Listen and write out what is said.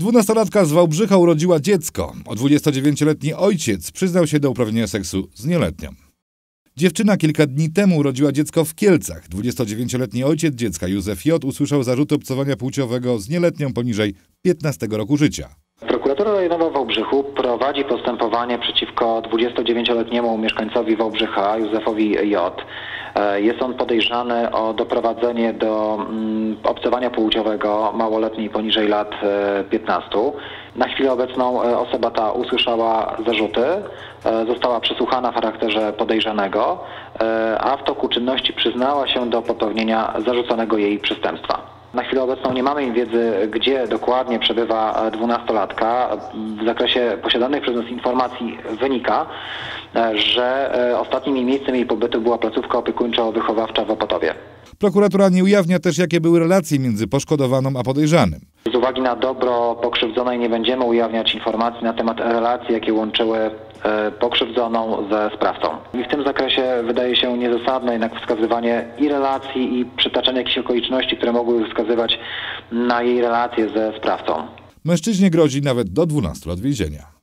Dwunastolatka z Wałbrzycha urodziła dziecko. O 29-letni ojciec przyznał się do uprawiania seksu z nieletnią. Dziewczyna kilka dni temu urodziła dziecko w Kielcach. 29-letni ojciec dziecka Józef J. usłyszał zarzuty obcowania płciowego z nieletnią poniżej 15 roku życia. Prokuratura Rejonowa w Wałbrzychu prowadzi postępowanie przeciwko 29-letniemu mieszkańcowi Wałbrzycha, Józefowi J. E, Jest on podejrzany o doprowadzenie do mm, obcowania płciowego małoletniej poniżej lat e, 15. Na chwilę obecną e, osoba ta usłyszała zarzuty, e, została przesłuchana w charakterze podejrzanego, e, a w toku czynności przyznała się do popełnienia zarzuconego jej przestępstwa. Na chwilę obecną nie mamy wiedzy, gdzie dokładnie przebywa dwunastolatka. W zakresie posiadanych przez nas informacji wynika, e, że e, ostatnim miejscem jej pobytu była placówka opiekuńczo-wychowawcza w Opotowie. Prokuratura nie ujawnia też, jakie były relacje między poszkodowaną a podejrzanym. Z uwagi na dobro pokrzywdzonej nie będziemy ujawniać informacji na temat relacji, jakie łączyły pokrzywdzoną ze sprawcą. I w tym zakresie wydaje się niezasadne jednak wskazywanie i relacji i przytaczanie jakichś okoliczności, które mogłyby wskazywać na jej relacje ze sprawcą. Mężczyźnie grozi nawet do 12 lat więzienia.